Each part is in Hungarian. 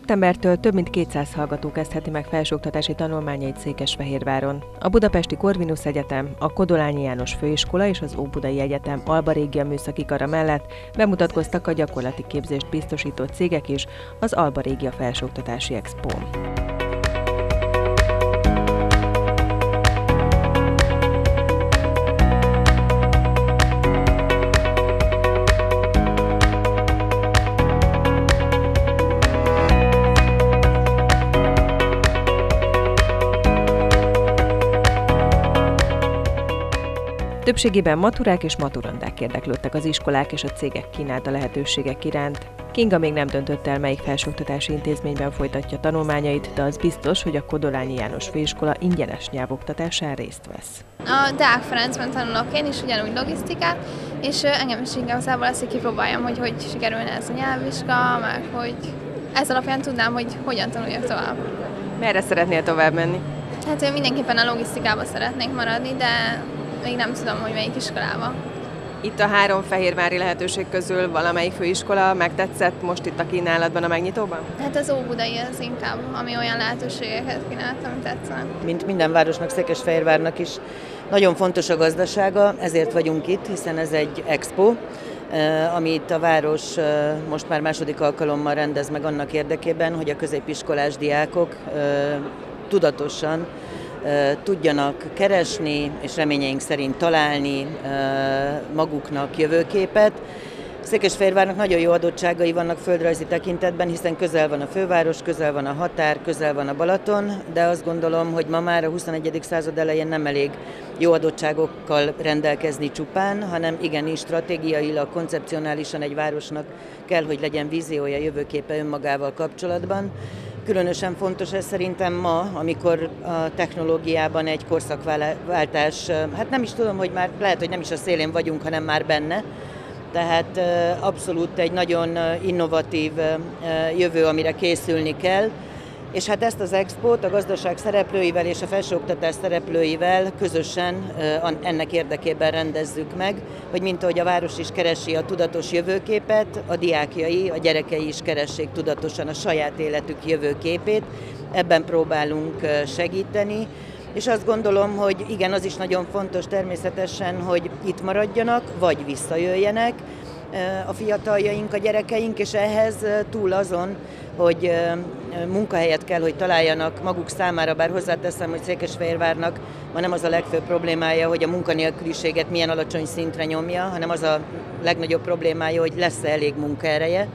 Szeptembertől több mint 200 hallgató kezdheti meg felsőoktatási tanulmányait Székesfehérváron. A Budapesti Corvinus Egyetem, a Kodolányi János Főiskola és az Óbudai Egyetem Alba Régia Műszaki Kara mellett bemutatkoztak a gyakorlati képzést biztosító cégek is az Alba Régia Felsőoktatási Expo. Többségében maturák és maturandák érdeklődtek az iskolák és a cégek kínálta lehetőségek iránt. Kinga még nem döntött el, melyik felsőoktatási intézményben folytatja tanulmányait, de az biztos, hogy a Kodolányi János Főiskola ingyenes nyelvoktatásán részt vesz. A Deák Ferencben tanulok én is, ugyanúgy logisztikát, és engem is igazából lesz, hogy kipróbáljam, hogy hogy sikerülne ez a nyelvvizsga, meg hogy ez alapján tudnám, hogy hogyan tanuljak tovább. Merre szeretnél tovább menni? Hát én mindenképpen a logisztikába szeretnék maradni, de még nem tudom, hogy melyik iskolába. Itt a három fehérvári lehetőség közül valamelyik főiskola megtetszett most itt a kínálatban, a megnyitóban? Hát az Óbudai az inkább, ami olyan lehetőségeket kínált, ami tetszene. Mint minden városnak, Székesfehérvárnak is nagyon fontos a gazdasága, ezért vagyunk itt, hiszen ez egy expo, eh, amit a város eh, most már második alkalommal rendez meg annak érdekében, hogy a középiskolás diákok eh, tudatosan tudjanak keresni, és reményeink szerint találni maguknak jövőképet. Székesfehérvárnak nagyon jó adottságai vannak földrajzi tekintetben, hiszen közel van a főváros, közel van a határ, közel van a Balaton, de azt gondolom, hogy ma már a 21. század elején nem elég jó adottságokkal rendelkezni csupán, hanem igenis stratégiailag, koncepcionálisan egy városnak kell, hogy legyen víziója, jövőképe önmagával kapcsolatban. Különösen fontos ez szerintem ma, amikor a technológiában egy korszakváltás, hát nem is tudom, hogy már lehet, hogy nem is a szélén vagyunk, hanem már benne. Tehát abszolút egy nagyon innovatív jövő, amire készülni kell és hát ezt az expót a gazdaság szereplőivel és a felsőoktatás szereplőivel közösen ennek érdekében rendezzük meg, hogy mint ahogy a város is keresi a tudatos jövőképet, a diákjai, a gyerekei is keressék tudatosan a saját életük jövőképét. Ebben próbálunk segíteni. És azt gondolom, hogy igen, az is nagyon fontos természetesen, hogy itt maradjanak, vagy visszajöjjenek, a fiataljaink, a gyerekeink, és ehhez túl azon, hogy munkahelyet kell, hogy találjanak maguk számára, bár hozzáteszem, hogy Székesfehérvárnak ma nem az a legfőbb problémája, hogy a munkanélküliséget milyen alacsony szintre nyomja, hanem az a legnagyobb problémája, hogy lesz-e elég munkaereje.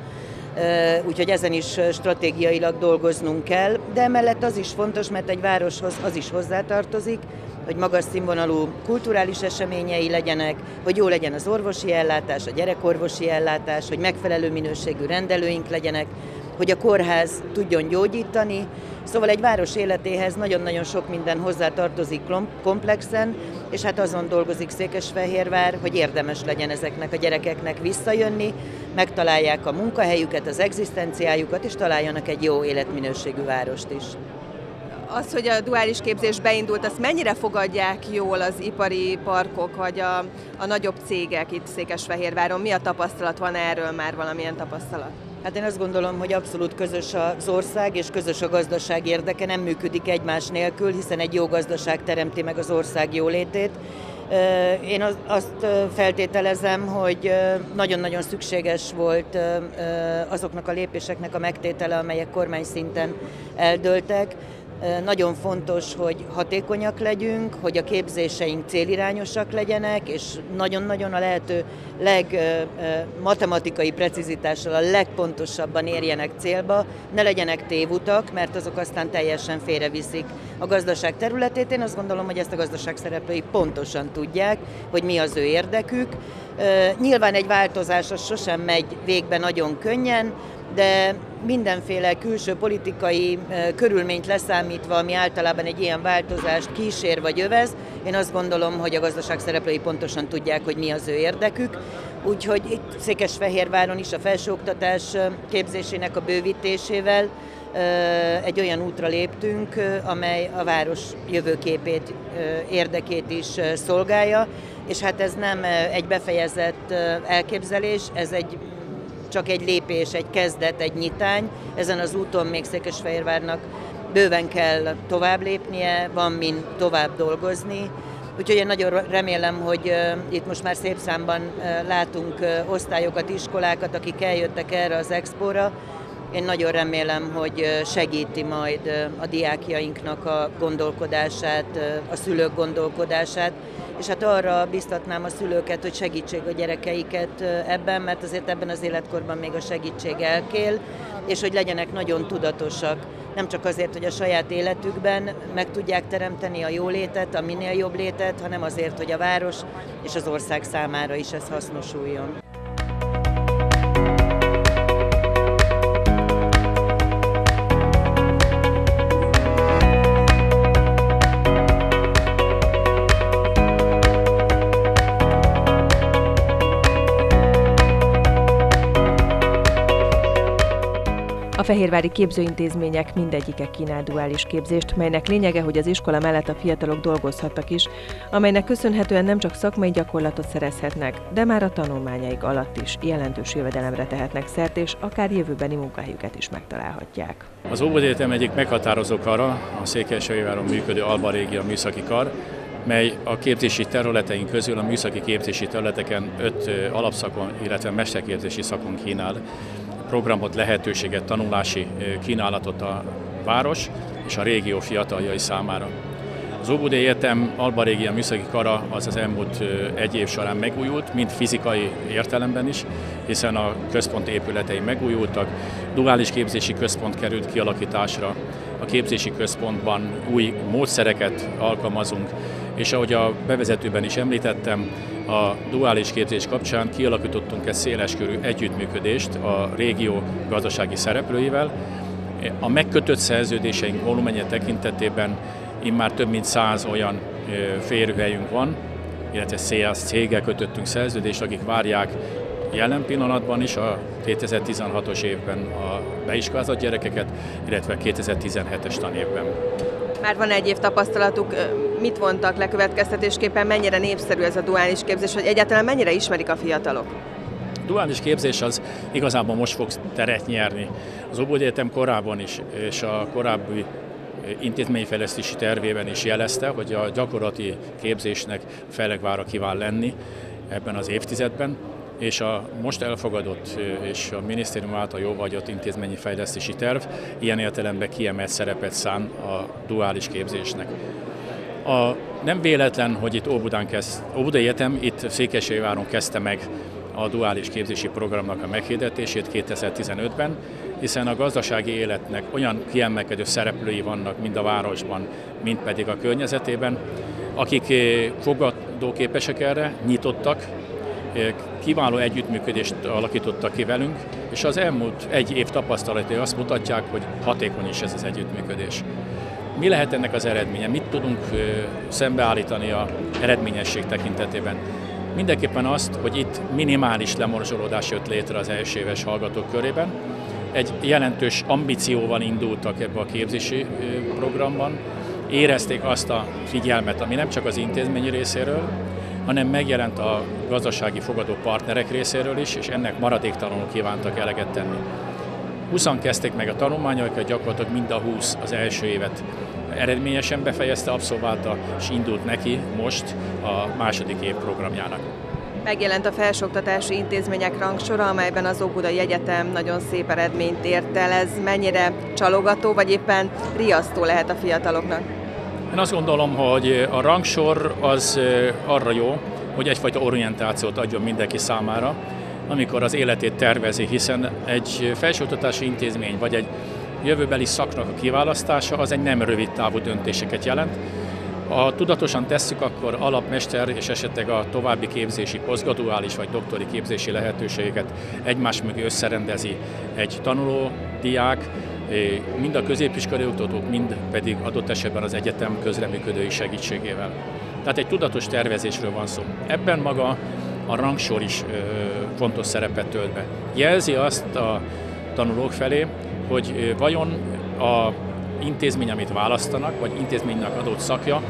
Úgyhogy ezen is stratégiailag dolgoznunk kell, de emellett az is fontos, mert egy városhoz az is hozzátartozik, hogy magas színvonalú kulturális eseményei legyenek, hogy jó legyen az orvosi ellátás, a gyerekorvosi ellátás, hogy megfelelő minőségű rendelőink legyenek, hogy a kórház tudjon gyógyítani. Szóval egy város életéhez nagyon-nagyon sok minden hozzá tartozik komplexen, és hát azon dolgozik Székesfehérvár, hogy érdemes legyen ezeknek a gyerekeknek visszajönni, megtalálják a munkahelyüket, az egzisztenciájukat, és találjanak egy jó életminőségű várost is. Az, hogy a duális képzés beindult, azt mennyire fogadják jól az ipari parkok, vagy a, a nagyobb cégek itt Székesfehérváron? Mi a tapasztalat? Van erről már valamilyen tapasztalat? Hát én azt gondolom, hogy abszolút közös az ország és közös a gazdaság érdeke, nem működik egymás nélkül, hiszen egy jó gazdaság teremti meg az ország jólétét. Én azt feltételezem, hogy nagyon-nagyon szükséges volt azoknak a lépéseknek a megtétele, amelyek kormány szinten eldőltek. Nagyon fontos, hogy hatékonyak legyünk, hogy a képzéseink célirányosak legyenek, és nagyon-nagyon a lehető legmatematikai precizitással a legpontosabban érjenek célba, ne legyenek tévutak, mert azok aztán teljesen félreviszik a gazdaság területét. Én azt gondolom, hogy ezt a gazdaság szereplői pontosan tudják, hogy mi az ő érdekük. Nyilván egy változás az sosem megy végbe nagyon könnyen, de mindenféle külső politikai körülményt leszámítva, ami általában egy ilyen változást kísér vagy övez, én azt gondolom, hogy a gazdaság szereplői pontosan tudják, hogy mi az ő érdekük. Úgyhogy itt Székesfehérváron is a felsőoktatás képzésének a bővítésével egy olyan útra léptünk, amely a város jövőképét, érdekét is szolgálja, és hát ez nem egy befejezett elképzelés, ez egy csak egy lépés, egy kezdet, egy nyitány. Ezen az úton még Székesfehérvárnak bőven kell tovább lépnie, van min tovább dolgozni. Úgyhogy én nagyon remélem, hogy itt most már szép számban látunk osztályokat, iskolákat, akik eljöttek erre az expóra, én nagyon remélem, hogy segíti majd a diákjainknak a gondolkodását, a szülők gondolkodását, és hát arra biztatnám a szülőket, hogy segítség a gyerekeiket ebben, mert azért ebben az életkorban még a segítség elkél, és hogy legyenek nagyon tudatosak, nem csak azért, hogy a saját életükben meg tudják teremteni a jólétet, a minél jobb létet, hanem azért, hogy a város és az ország számára is ez hasznosuljon. Fehérvári képzőintézmények mindegyike kínál duális képzést, melynek lényege, hogy az iskola mellett a fiatalok dolgozhattak is, amelynek köszönhetően nem csak szakmai gyakorlatot szerezhetnek, de már a tanulmányaik alatt is jelentős jövedelemre tehetnek szert, és akár jövőbeni munkahelyüket is megtalálhatják. Az Óbod Egyetem egyik meghatározó kara a Székelységváron működő Alba Régia műszaki kar, mely a képzési területeink közül a műszaki képzési területeken öt alapszakon, illetve mesterképzési szakon kínál programot, lehetőséget, tanulási kínálatot a város és a régió fiataljai számára. Az Óbudai Egyetem Alba Régia Műszaki Kara az az elmúlt egy év során megújult, mind fizikai értelemben is, hiszen a központ épületei megújultak, duális képzési központ került kialakításra, a képzési központban új módszereket alkalmazunk, és ahogy a bevezetőben is említettem, a duális képzés kapcsán kialakítottunk egy széleskörű együttműködést a régió gazdasági szereplőivel. A megkötött szerződéseink volumenje tekintetében immár több mint száz olyan férőhelyünk van, illetve széles céggel kötöttünk szerződést, akik várják jelen pillanatban is a 2016-os évben a beiskolázott gyerekeket, illetve 2017-es tanévben. Már van egy év tapasztalatuk, mit vontak le következtetésképpen, mennyire népszerű ez a duális képzés, hogy egyáltalán mennyire ismerik a fiatalok? Duális képzés az igazából most fog teret nyerni. Az Óbud Egyetem korábban is, és a korábbi intézményfejlesztési tervében is jelezte, hogy a gyakorlati képzésnek Felegvára kíván lenni ebben az évtizedben, és a most elfogadott és a minisztérium által jóvagyott intézményi fejlesztési terv ilyen értelemben kiemelt szerepet szán a duális képzésnek. A, nem véletlen, hogy itt Óbudán kezd, Óbudai Egyetem itt Székesfehérváron kezdte meg a duális képzési programnak a meghirdetését 2015-ben, hiszen a gazdasági életnek olyan kiemelkedő szereplői vannak mind a városban, mind pedig a környezetében, akik fogadóképesek erre, nyitottak, kiváló együttműködést alakítottak ki velünk, és az elmúlt egy év tapasztalatai azt mutatják, hogy hatékony is ez az együttműködés. Mi lehet ennek az eredménye? Mit tudunk szembeállítani a eredményesség tekintetében? Mindenképpen azt, hogy itt minimális lemorzsolódás jött létre az első éves hallgatók körében. Egy jelentős ambícióval indultak ebbe a képzési programban, érezték azt a figyelmet, ami nem csak az intézményi részéről, hanem megjelent a gazdasági fogadó partnerek részéről is, és ennek maradéktalanul kívántak eleget tenni. 20 kezdték meg a tanulmányokat, gyakorlatilag mind a 20 az első évet eredményesen befejezte, abszolválta, és indult neki most a második év programjának. Megjelent a felsőoktatási intézmények rangsora, amelyben az Óbudai Egyetem nagyon szép eredményt ért el. Ez mennyire csalogató, vagy éppen riasztó lehet a fiataloknak? Én azt gondolom, hogy a rangsor az arra jó, hogy egyfajta orientációt adjon mindenki számára, amikor az életét tervezi, hiszen egy felsőoktatási intézmény vagy egy jövőbeli szaknak a kiválasztása az egy nem rövid távú döntéseket jelent. Ha tudatosan tesszük, akkor alapmester és esetleg a további képzési, posztgraduális vagy doktori képzési lehetőségeket egymás mögé összerendezi egy tanuló, diák, mind a középiskolai oktatók, mind pedig adott esetben az egyetem közreműködői segítségével. Tehát egy tudatos tervezésről van szó. Ebben maga a rangsor is fontos szerepet tölt be. Jelzi azt a tanulók felé, hogy vajon a intézmény, amit választanak, vagy intézménynek adott szakja,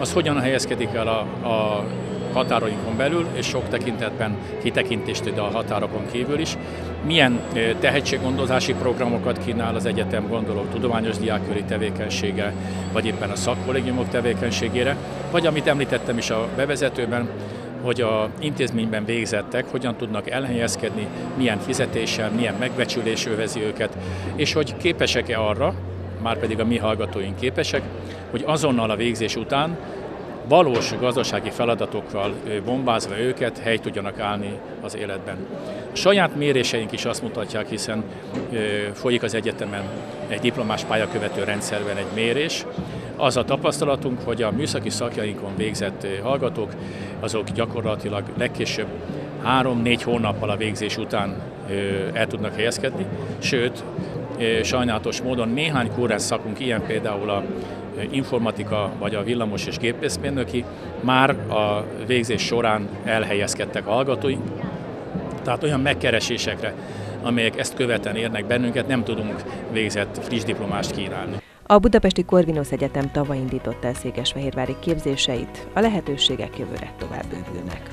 az hogyan helyezkedik el a, a határainkon belül, és sok tekintetben kitekintést ide a határokon kívül is. Milyen tehetséggondozási programokat kínál az egyetem, gondolok tudományos diákköri tevékenysége, vagy éppen a szakkollégiumok tevékenységére, vagy amit említettem is a bevezetőben, hogy a intézményben végzettek hogyan tudnak elhelyezkedni, milyen fizetéssel, milyen megbecsülés övezi őket, és hogy képesek-e arra, már pedig a mi hallgatóink képesek, hogy azonnal a végzés után valós gazdasági feladatokkal bombázva őket hely tudjanak állni az életben. Saját méréseink is azt mutatják, hiszen folyik az egyetemen egy diplomás pályakövető rendszerben egy mérés. Az a tapasztalatunk, hogy a műszaki szakjainkon végzett hallgatók, azok gyakorlatilag legkésőbb három-négy hónappal a végzés után el tudnak helyezkedni, sőt, sajnálatos módon néhány kórház szakunk, ilyen például a informatika vagy a villamos és gépészmérnöki már a végzés során elhelyezkedtek hallgatói, tehát olyan megkeresésekre, amelyek ezt követen érnek bennünket, nem tudunk végzett friss diplomást kínálni. A Budapesti Corvinus Egyetem tavaly indította el Székesfehérvári képzéseit, a lehetőségek jövőre tovább bővülnek.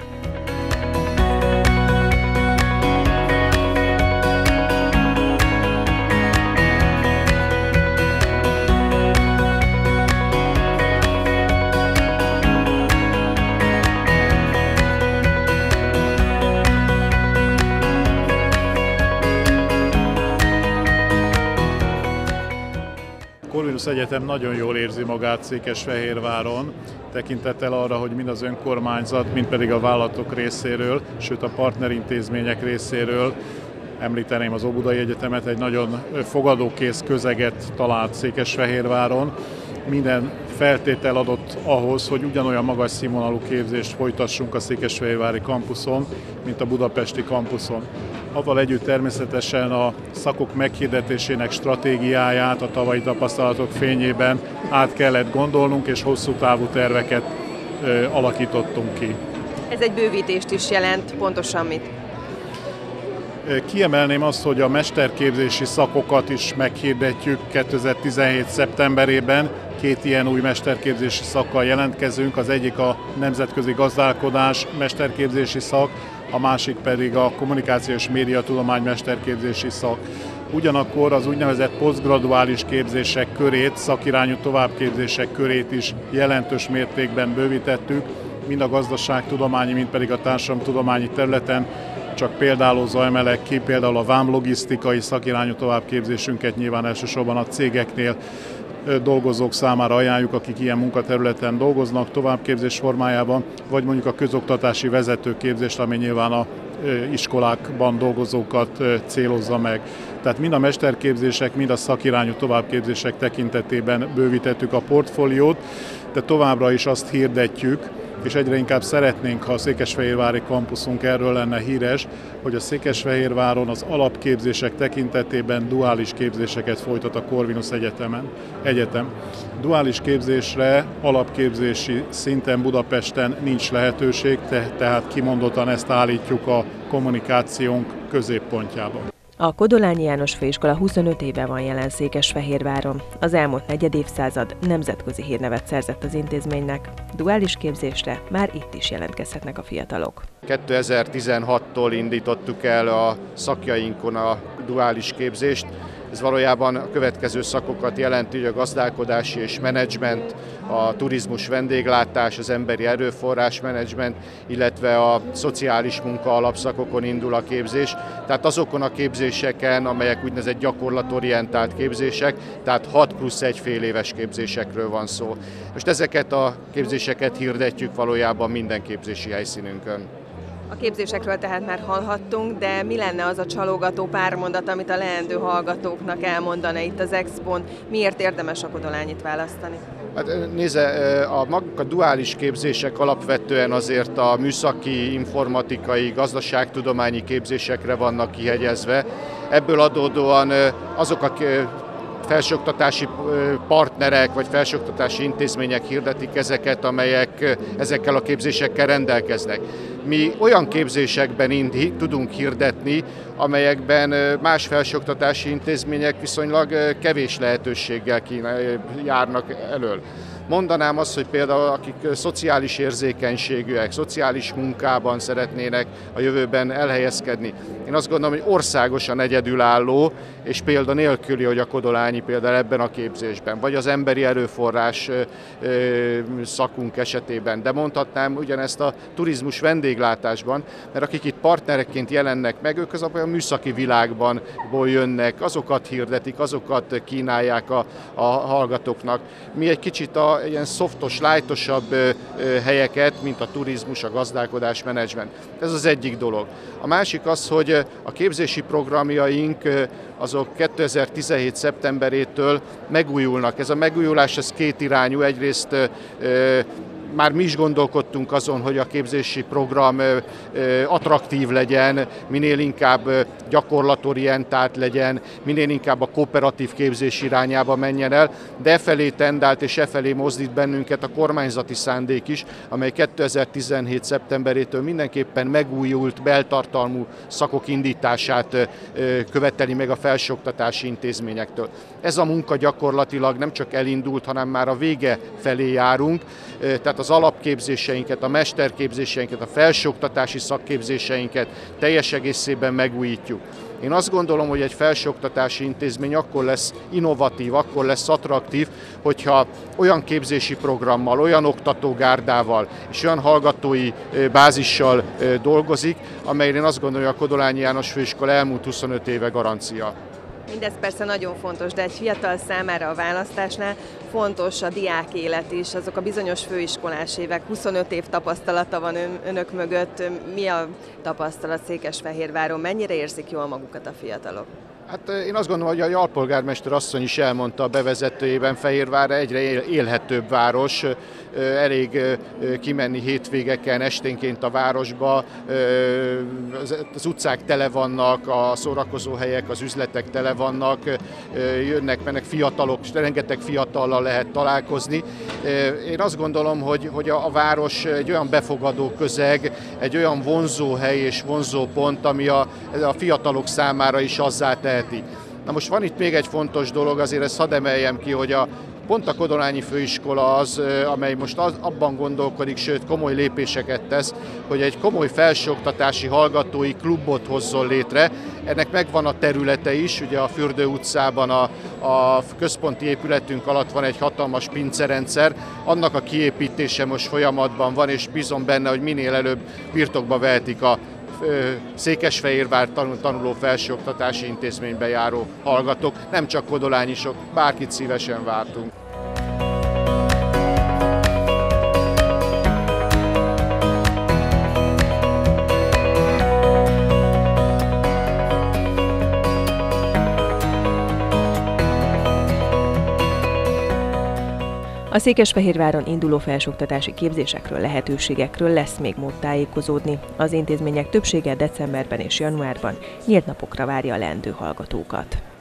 Corvinus Egyetem nagyon jól érzi magát Székesfehérváron, tekintettel arra, hogy mind az önkormányzat, mind pedig a vállalatok részéről, sőt a partnerintézmények részéről említeném az Óbudai Egyetemet, egy nagyon fogadókész közeget talált Székesfehérváron. Minden feltétel adott ahhoz, hogy ugyanolyan magas színvonalú képzést folytassunk a Székesfehérvári kampuszon, mint a budapesti kampuszon. Avval együtt természetesen a szakok meghirdetésének stratégiáját a tavalyi tapasztalatok fényében át kellett gondolnunk, és hosszú távú terveket ö, alakítottunk ki. Ez egy bővítést is jelent, pontosan mit? Kiemelném azt, hogy a mesterképzési szakokat is meghirdetjük 2017. szeptemberében. Két ilyen új mesterképzési szakkal jelentkezünk. Az egyik a nemzetközi gazdálkodás mesterképzési szak, a másik pedig a kommunikációs médiatudomány mesterképzési szak. Ugyanakkor az úgynevezett posztgraduális képzések körét, szakirányú továbbképzések körét is jelentős mértékben bővítettük, mind a gazdaságtudományi, mind pedig a társadalomtudományi területen, csak példálózva emelek ki, például a vámlogisztikai szakirányú továbbképzésünket nyilván elsősorban a cégeknél dolgozók számára ajánljuk, akik ilyen munkaterületen dolgoznak továbbképzés formájában, vagy mondjuk a közoktatási vezetőképzést, ami nyilván a iskolákban dolgozókat célozza meg. Tehát mind a mesterképzések, mind a szakirányú továbbképzések tekintetében bővítettük a portfóliót, de továbbra is azt hirdetjük, és egyre inkább szeretnénk, ha a Székesfehérvári kampuszunk erről lenne híres, hogy a Székesfehérváron az alapképzések tekintetében duális képzéseket folytat a Corvinus Egyetemen. Egyetem. Duális képzésre alapképzési szinten Budapesten nincs lehetőség, tehát kimondottan ezt állítjuk a kommunikációnk középpontjába. A Kodolányi János Főiskola 25 éve van jelen Székesfehérváron. Az elmúlt negyed évszázad nemzetközi hírnevet szerzett az intézménynek. Duális képzésre már itt is jelentkezhetnek a fiatalok. 2016-tól indítottuk el a szakjainkon a duális képzést. Ez valójában a következő szakokat jelenti, hogy a gazdálkodási és menedzsment, a turizmus vendéglátás, az emberi erőforrás menedzsment, illetve a szociális munka alapszakokon indul a képzés. Tehát azokon a képzéseken, amelyek úgynevezett gyakorlatorientált képzések, tehát 6 plusz egy fél éves képzésekről van szó. Most ezeket a képzéseket hirdetjük valójában minden képzési helyszínünkön. A képzésekről tehát már hallhattunk, de mi lenne az a csalogató pár mondat, amit a leendő hallgatóknak elmondana itt az Expon? Miért érdemes a Kodolányit választani? Hát nézze, a maguk a duális képzések alapvetően azért a műszaki, informatikai, gazdaságtudományi képzésekre vannak kihegyezve. Ebből adódóan azok a felsőoktatási partnerek vagy felsőoktatási intézmények hirdetik ezeket, amelyek ezekkel a képzésekkel rendelkeznek. Mi olyan képzésekben indi, tudunk hirdetni, amelyekben más felsőoktatási intézmények viszonylag kevés lehetőséggel kínál, járnak elől. Mondanám azt, hogy például akik szociális érzékenységűek, szociális munkában szeretnének a jövőben elhelyezkedni. Én azt gondolom, hogy országosan egyedülálló, és példa nélküli, hogy a Kodolányi például ebben a képzésben, vagy az emberi erőforrás szakunk esetében, de mondhatnám ugyanezt a turizmus vendéglátásban, mert akik itt partnerekként jelennek meg, ők az a műszaki világban jönnek, azokat hirdetik, azokat kínálják a, a hallgatóknak. Mi egy kicsit a ilyen szoftos, lájtosabb helyeket, mint a turizmus, a gazdálkodás, menedzsment. Ez az egyik dolog. A másik az, hogy a képzési programjaink azok 2017. szeptemberétől megújulnak. Ez a megújulás ez két irányú. Egyrészt már mi is gondolkodtunk azon, hogy a képzési program attraktív legyen, minél inkább gyakorlatorientált legyen, minél inkább a kooperatív képzés irányába menjen el, de e felé tendált és e felé mozdít bennünket a kormányzati szándék is, amely 2017. szeptemberétől mindenképpen megújult beltartalmú szakok indítását követeli meg a felsőoktatási intézményektől. Ez a munka gyakorlatilag nem csak elindult, hanem már a vége felé járunk, tehát az alapképzéseinket, a mesterképzéseinket, a felsőoktatási szakképzéseinket teljes egészében megújítjuk. Én azt gondolom, hogy egy felsőoktatási intézmény akkor lesz innovatív, akkor lesz attraktív, hogyha olyan képzési programmal, olyan oktatógárdával és olyan hallgatói bázissal dolgozik, amelyre én azt gondolom, hogy a Kodolányi János Főiskola elmúlt 25 éve garancia. Mindez persze nagyon fontos, de egy fiatal számára a választásnál fontos a diák élet is, azok a bizonyos főiskolás évek, 25 év tapasztalata van ön, önök mögött. Mi a tapasztalat Székesfehérváron? Mennyire érzik jól magukat a fiatalok? Hát én azt gondolom, hogy a alpolgármester asszony is elmondta a bevezetőjében, Fehérvár egyre élhetőbb város, elég kimenni hétvégeken, esténként a városba, az utcák tele vannak, a szórakozóhelyek, az üzletek tele vannak, jönnek, mennek fiatalok, rengeteg fiatallal lehet találkozni. Én azt gondolom, hogy, hogy a, város egy olyan befogadó közeg, egy olyan vonzó hely és vonzó pont, ami a, a fiatalok számára is azzá teheti. Na most van itt még egy fontos dolog, azért ezt hadd emeljem ki, hogy a Pont a Kodolányi Főiskola az, amely most az, abban gondolkodik, sőt komoly lépéseket tesz, hogy egy komoly felsőoktatási hallgatói klubot hozzon létre. Ennek megvan a területe is, ugye a Fürdő utcában a, a központi épületünk alatt van egy hatalmas pincerendszer, annak a kiépítése most folyamatban van, és bízom benne, hogy minél előbb birtokba vehetik a Székesfehérvár tanuló felsőoktatási intézménybe járó hallgatók, nem csak kodolányisok, bárkit szívesen vártunk. A Székesfehérváron induló felsőoktatási képzésekről, lehetőségekről lesz még mód tájékozódni. Az intézmények többsége decemberben és januárban nyílt napokra várja a leendő hallgatókat.